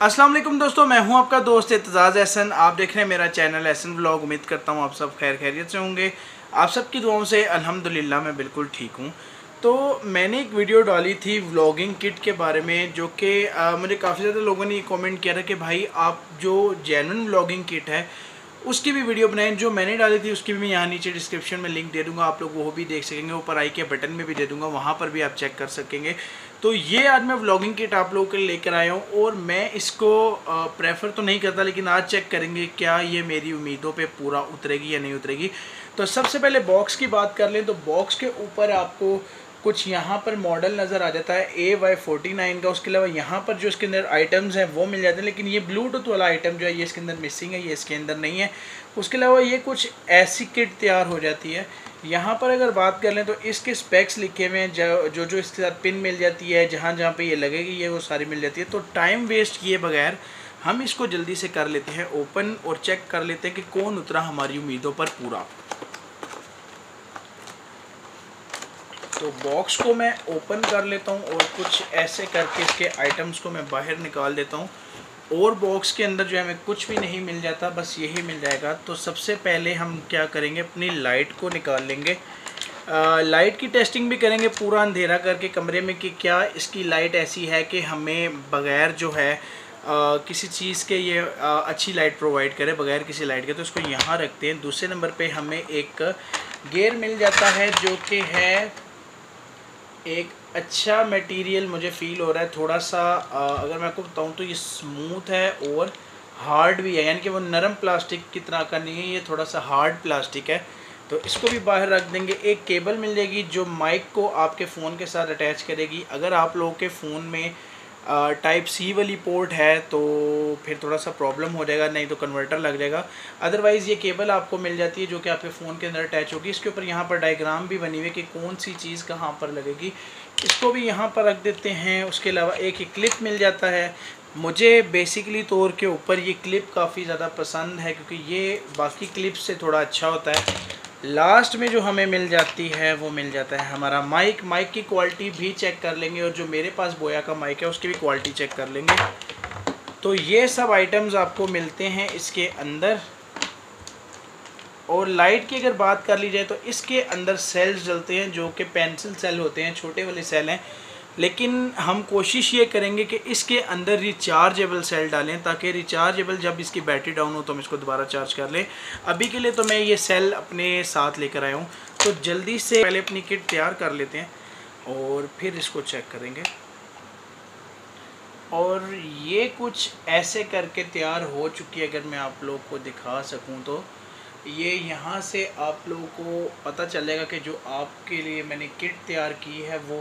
अस्सलाम वालेकुम दोस्तों, मैं हूँ आपका दोस्त एतजाज़ एहसन। आप देख रहे हैं मेरा चैनल एहसन व्लॉग। उम्मीद करता हूँ आप सब खैर खैरियत से होंगे। आप सबकी दुआओं से अल्हम्दुलिल्लाह मैं बिल्कुल ठीक हूँ। तो मैंने एक वीडियो डाली थी व्लॉगिंग किट के बारे में, जो कि मुझे काफ़ी ज़्यादा लोगों ने कमेंट किया था कि भाई आप जो जेनवन व्लॉगिंग किट है उसकी भी वीडियो बनाएँ, जो मैंने डाली थी, उसकी भी मैं यहाँ नीचे डिस्क्रिप्शन में लिंक दे दूँगा, आप लोग वो भी देख सकेंगे, ऊपर आई के बटन में भी दे दूँगा, वहाँ पर भी आप चेक कर सकेंगे। तो ये आज मैं व्लॉगिंग किट आप लोगों के लेकर आया हूँ, और मैं इसको प्रेफर तो नहीं करता, लेकिन आज चेक करेंगे, क्या ये मेरी उम्मीदों पे पूरा उतरेगी या नहीं उतरेगी। तो सबसे पहले बॉक्स की बात कर लें तो बॉक्स के ऊपर आपको कुछ यहाँ पर मॉडल नज़र आ जाता है ए वाई फोर्टी नाइन का, उसके अलावा यहाँ पर जो इसके अंदर आइटम्स हैं, वो मिल जाते हैं, लेकिन ये ब्लूटूथ वाला आइटम जो है, ये इसके अंदर मिसिंग है, ये इसके अंदर नहीं है। उसके अलावा ये कुछ ऐसी किट तैयार हो जाती है। यहाँ पर अगर बात कर लें तो इसके स्पेक्स लिखे हुए हैं, जो जो जो इसके साथ पिन मिल जाती है, जहाँ जहाँ पे ये लगेगी, ये वो सारी मिल जाती है। तो टाइम वेस्ट किए बगैर हम इसको जल्दी से कर लेते हैं ओपन और चेक कर लेते हैं कि कौन उतरा हमारी उम्मीदों पर पूरा। तो बॉक्स को मैं ओपन कर लेता हूँ और कुछ ऐसे करके इसके आइटम्स को मैं बाहर निकाल देता हूँ। और बॉक्स के अंदर जो है हमें कुछ भी नहीं मिल जाता बस यही मिल जाएगा। तो सबसे पहले हम क्या करेंगे अपनी लाइट को निकाल लेंगे। आ, लाइट की टेस्टिंग भी करेंगे पूरा अंधेरा करके कमरे में कि क्या इसकी लाइट ऐसी है कि हमें बग़ैर जो है आ, किसी चीज़ के ये आ, अच्छी लाइट प्रोवाइड करे बग़ैर किसी लाइट के। तो इसको यहाँ रखते हैं। दूसरे नंबर पे हमें एक गेयर मिल जाता है जो कि है एक अच्छा मटेरियल मुझे फ़ील हो रहा है। थोड़ा सा आ, अगर मैं आपको बताऊँ तो ये स्मूथ है और हार्ड भी है। यानी कि वो नरम प्लास्टिक की तरह का नहीं है ये थोड़ा सा हार्ड प्लास्टिक है। तो इसको भी बाहर रख देंगे। एक केबल मिल जाएगी जो माइक को आपके फ़ोन के साथ अटैच करेगी। अगर आप लोगों के फ़ोन में टाइप सी वाली पोर्ट है तो फिर थोड़ा सा प्रॉब्लम हो जाएगा, नहीं तो कन्वर्टर लग जाएगा। अदरवाइज़ ये केबल आपको मिल जाती है, जो कि आपके फ़ोन के अंदर अटैच होगी। इसके ऊपर यहाँ पर डायग्राम भी बनी हुई है कि कौन सी चीज़ कहाँ पर लगेगी। इसको भी यहाँ पर रख देते हैं, उसके अलावा एक ही क्लिप मिल जाता है। मुझे बेसिकली तौर के ऊपर ये क्लिप काफ़ी ज़्यादा पसंद है, क्योंकि ये बाकी क्लिप से थोड़ा अच्छा होता है। लास्ट में जो हमें मिल जाती है, वो मिल जाता है हमारा माइक माइक की क्वालिटी भी चेक कर लेंगे और जो मेरे पास बोया का माइक है, उसकी भी क्वालिटी चेक कर लेंगे। तो ये सब आइटम्स आपको मिलते हैं इसके अंदर। और लाइट की अगर बात कर ली जाए तो इसके अंदर सेल्स जलते हैं, जो कि पेंसिल सेल होते हैं, छोटे वाले सेल हैं। लेकिन हम कोशिश ये करेंगे कि इसके अंदर रिचार्जेबल सेल डालें ताकि रिचार्जेबल जब इसकी बैटरी डाउन हो तो हम इसको दोबारा चार्ज कर लें। अभी के लिए तो मैं ये सेल अपने साथ लेकर आया हूँ। तो जल्दी से पहले अपनी किट तैयार कर लेते हैं और फिर इसको चेक करेंगे। और ये कुछ ऐसे करके तैयार हो चुकी है, अगर मैं आप लोग को दिखा सकूँ तो। ये यहाँ से आप लोगों को पता चलेगा कि जो आपके लिए मैंने किट तैयार की है वो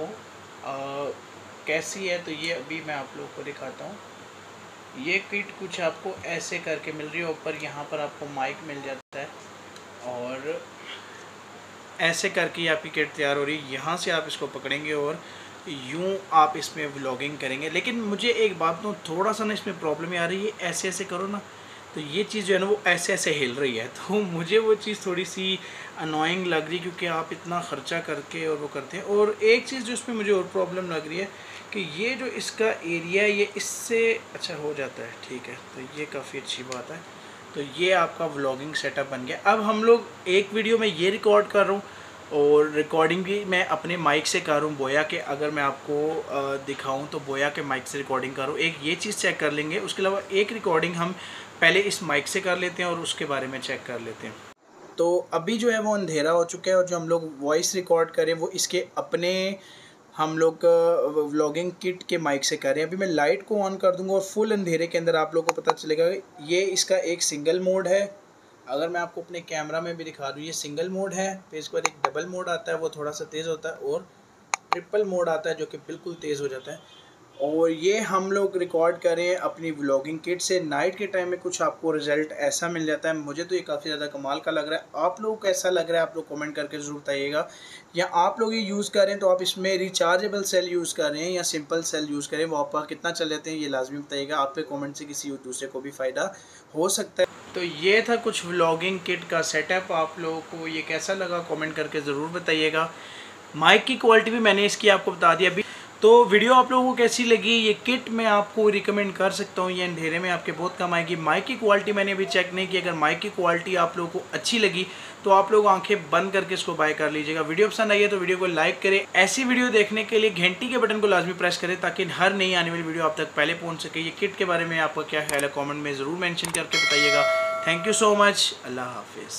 कैसी है तो ये अभी मैं आप लोगों को दिखाता हूँ। ये किट कुछ आपको ऐसे करके मिल रही है, ऊपर यहाँ पर आपको माइक मिल जाता है और ऐसे करके आपकी किट तैयार हो रही है। यहाँ से आप इसको पकड़ेंगे और यूँ आप इसमें व्लॉगिंग करेंगे। लेकिन मुझे एक बात तो थोड़ा सा ना इसमें प्रॉब्लम आ रही है। ऐसे ऐसे करो ना तो ये चीज़ जो है ना, वो ऐसे ऐसे हिल रही है। तो मुझे वो चीज़ थोड़ी सी अनोइंग लग रही क्योंकि आप इतना ख़र्चा करके और वो करते हैं। और एक चीज़ जो इसमें मुझे और प्रॉब्लम लग रही है कि ये जो इसका एरिया है, ये इससे अच्छा हो जाता है, ठीक है? तो ये काफ़ी अच्छी बात है। तो ये आपका व्लॉगिंग सेटअप बन गया। अब हम लोग एक वीडियो में ये रिकॉर्ड कर रहा हूँ। और रिकॉर्डिंग भी मैं अपने माइक से कर रहा हूँ बोया के। अगर मैं आपको दिखाऊँ तो बोया के माइक से रिकॉर्डिंग कर। एक ये चीज़ चेक कर लेंगे। उसके अलावा एक रिकॉर्डिंग हम पहले इस माइक से कर लेते हैं और उसके बारे में चेक कर लेते हैं। तो अभी जो है वो अंधेरा हो चुका है और जो हम लोग वॉइस रिकॉर्ड करें, वो इसके अपने हम लोग व्लॉगिंग किट के माइक से कर। रहे हैं अभी मैं लाइट को ऑन कर दूँगा और फुल अंधेरे के अंदर आप लोगों को पता चलेगा ये इसका एक सिंगल मोड है। अगर मैं आपको अपने कैमरा में भी दिखा दूँ, ये सिंगल मोड है, फिर इसके बाद एक डबल मोड आता है, वो थोड़ा सा तेज़ होता है, और ट्रिपल मोड आता है, जो कि बिल्कुल तेज़ हो जाता है। और ये हम लोग रिकॉर्ड करें अपनी व्लॉगिंग किट से। नाइट के टाइम में कुछ आपको रिज़ल्ट ऐसा मिल जाता है। मुझे तो ये काफ़ी ज़्यादा कमाल का लग रहा है। आप लोगों को कैसा लग रहा है, आप लोग कमेंट करके ज़रूर बताइएगा। या आप लोग ये यूज़ करें तो आप इसमें रिचार्जेबल सेल यूज़ करें या सिंपल सेल यूज़ करें। वो आपका कितना चल जाते हैं, ये लाजमी बताइएगा। आप पे कॉमेंट से किसी दूसरे को भी फ़ायदा हो सकता है। तो ये था कुछ व्लॉगिंग किट का सेटअप आप लोगों को ये कैसा लगा कॉमेंट करके ज़रूर बताइएगा। माइक की क्वालिटी भी मैंने इसकी आपको बता दी अभी। तो वीडियो आप लोगों को कैसी लगी? ये किट मैं आपको रिकमेंड कर सकता हूँ। ये अंधेरे में आपके बहुत कम आएगी। माइक की क्वालिटी मैंने अभी चेक नहीं की। अगर माइक की क्वालिटी आप लोगों को अच्छी लगी तो आप लोग आँखें बंद करके इसको बाय कर लीजिएगा। वीडियो पसंद आई है तो वीडियो को लाइक करें। ऐसी वीडियो देखने के लिए घंटी के बटन को लाजमी प्रेस करें ताकि हर नई आने वाली वीडियो आप तक पहले पहुँच सके। ये किट के बारे में आपका क्या ख्याल है? कॉमेंट में ज़रूर मैंशन करके बताइएगा। Thank you so much. Allah Hafiz.